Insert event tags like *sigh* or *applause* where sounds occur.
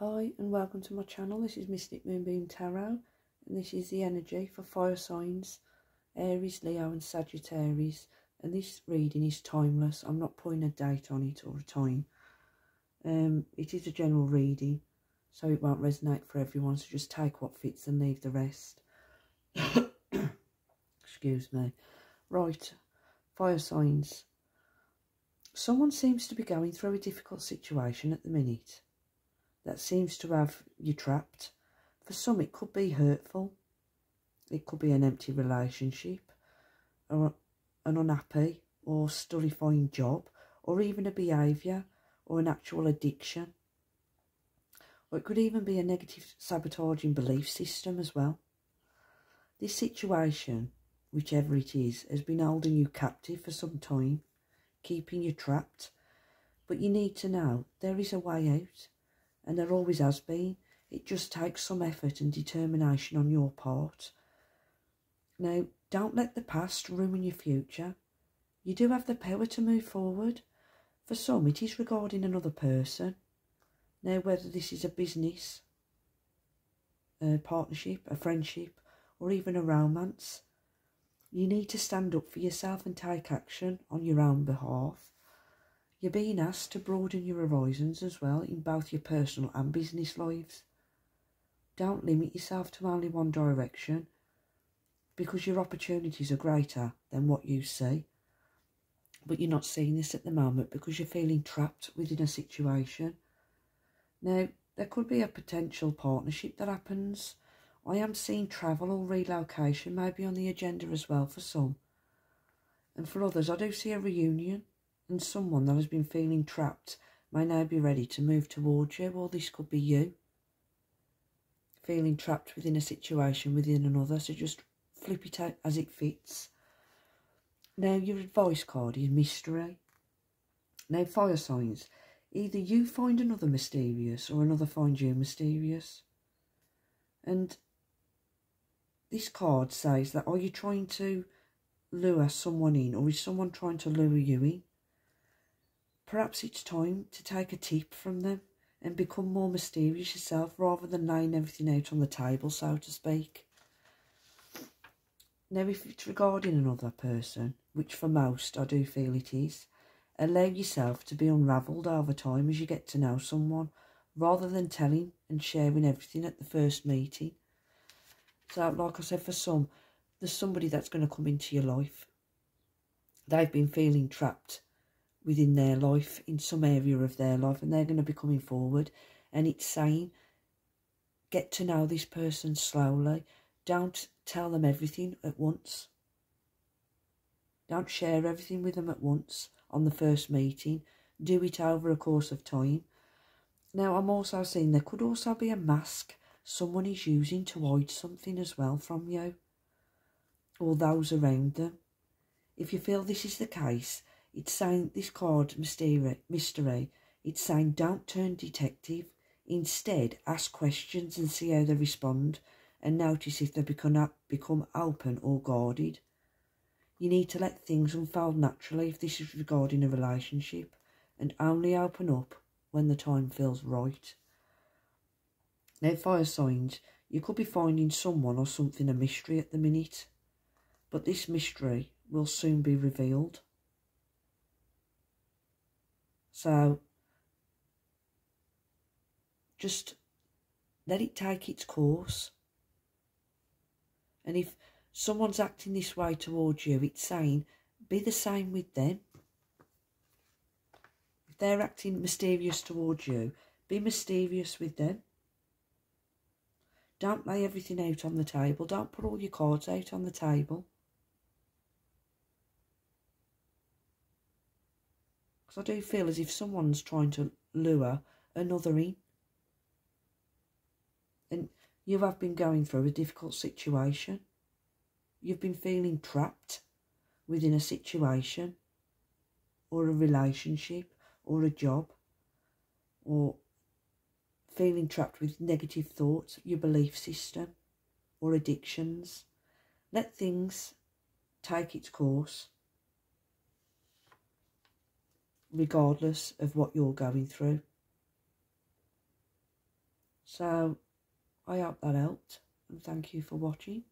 Hi and welcome to my channel. This is Mystic Moonbeam Tarot and this is the energy for fire signs Aries, Leo and Sagittarius and this reading is timeless. I'm not putting a date on it or a time. Um, it is a general reading so it won't resonate for everyone so just take what fits and leave the rest. *coughs* Excuse me. Right, fire signs. Someone seems to be going through a difficult situation at the minute that seems to have you trapped. For some, it could be hurtful. It could be an empty relationship, or an unhappy or stultifying job, or even a behaviour or an actual addiction. Or it could even be a negative sabotaging belief system as well. This situation, whichever it is, has been holding you captive for some time, keeping you trapped. But you need to know there is a way out and there always has been. It just takes some effort and determination on your part. Now, don't let the past ruin your future. You do have the power to move forward. For some, it is regarding another person. Now, whether this is a business, a partnership, a friendship, or even a romance, you need to stand up for yourself and take action on your own behalf. You're being asked to broaden your horizons as well in both your personal and business lives. Don't limit yourself to only one direction because your opportunities are greater than what you see. But you're not seeing this at the moment because you're feeling trapped within a situation. Now, there could be a potential partnership that happens. I am seeing travel or relocation maybe on the agenda as well for some. And for others, I do see a reunion and someone that has been feeling trapped may now be ready to move towards you, or this could be you. Feeling trapped within a situation within another, so just flip it out as it fits. Now, your advice card is mystery. Now, fire signs. Either you find another mysterious or another finds you mysterious. And this card says that are you trying to lure someone in or is someone trying to lure you in? Perhaps it's time to take a tip from them and become more mysterious yourself rather than laying everything out on the table, so to speak. Now, if it's regarding another person, which for most I do feel it is, allow yourself to be unravelled over time as you get to know someone, rather than telling and sharing everything at the first meeting. So, like I said, for some, there's somebody that's going to come into your life. They've been feeling trapped within their life, in some area of their life, and they're going to be coming forward. And it's saying, get to know this person slowly. Don't tell them everything at once. Don't share everything with them at once on the first meeting. Do it over a course of time. Now, I'm also seeing there could also be a mask someone is using to hide something as well from you or those around them. If you feel this is the case, it's saying this card mystery, mystery. It's saying don't turn detective. Instead, ask questions and see how they respond, and notice if they become become open or guarded. You need to let things unfold naturally if this is regarding a relationship, and only open up when the time feels right. Now, fire signs, you could be finding someone or something a mystery at the minute, but this mystery will soon be revealed. So just let it take its course. And if someone's acting this way towards you, it's saying be the same with them. If they're acting mysterious towards you, be mysterious with them. Don't lay everything out on the table. Don't put all your cards out on the table. Because I do feel as if someone's trying to lure another in. And you have been going through a difficult situation. You've been feeling trapped within a situation or a relationship or a job or feeling trapped with negative thoughts, your belief system or addictions. Let things take its course regardless of what you're going through. So I hope that helped and thank you for watching.